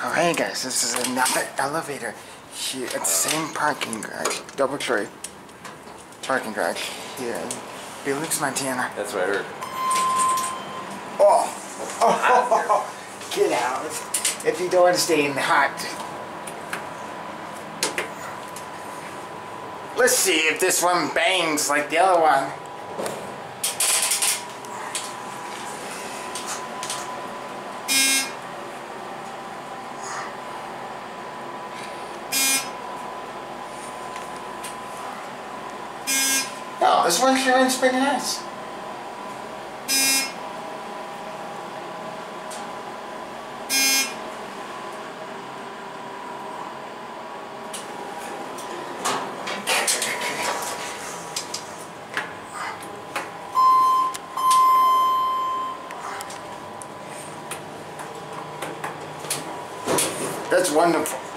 Oh, hey guys, this is another elevator here at the same parking garage, DoubleTree parking garage here in Felix, Montana. That's what I heard. Oh, oh, get out if you don't want to stay in the hot. Let's see if this one bangs like the other one. Oh, this one sure is pretty nice. That's wonderful.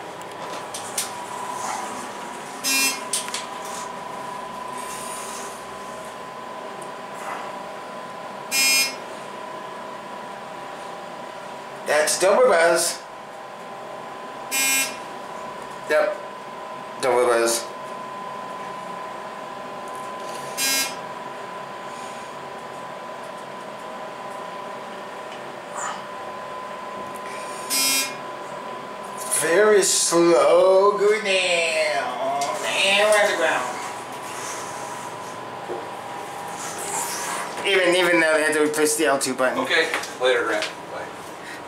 That's double buzz. Yep. Double buzz. Very slow. Good now. And on the ground. Even even though they had to replace the L2 button. Okay, later, Grant.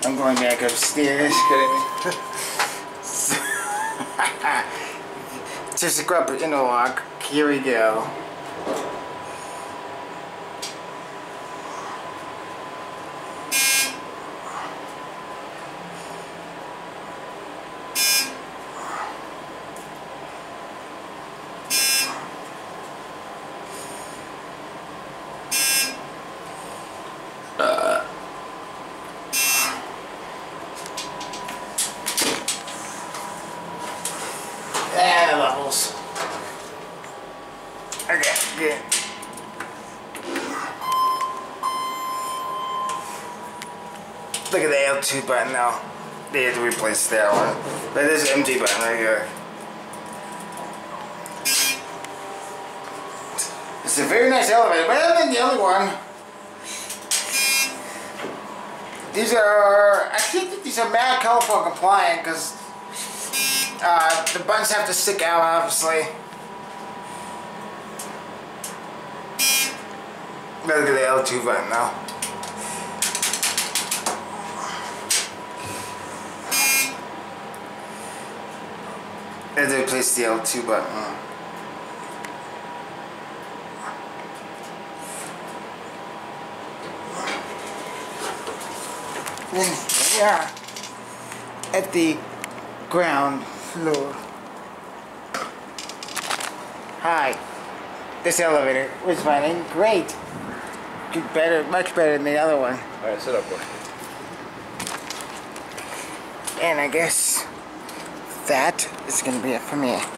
I'm going back upstairs. You kidding me? Just a grab interlock. Here we go. Okay, good. Look at the L2 button now. They had to replace that one. But there's an empty button right here. It's a very nice elevator, better than the other one. These are, I think these are MAD California compliant because uh, the buttons have to stick out, obviously. Look get the L2 button now. And they replace the L2 button. Yeah. At the ground floor. Hi. This elevator was running great. Better, much better than the other one. Alright, sit up, boy. And I guess that is going to be it for me.